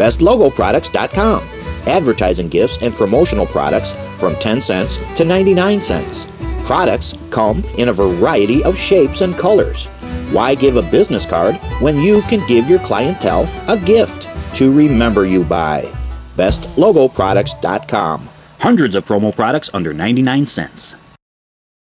BestLogoProducts.com. Advertising gifts and promotional products from 10 cents to 99 cents. Products come in a variety of shapes and colors. Why give a business card when you can give your clientele a gift to remember you by? BestLogoProducts.com. Hundreds of promo products under 99 cents.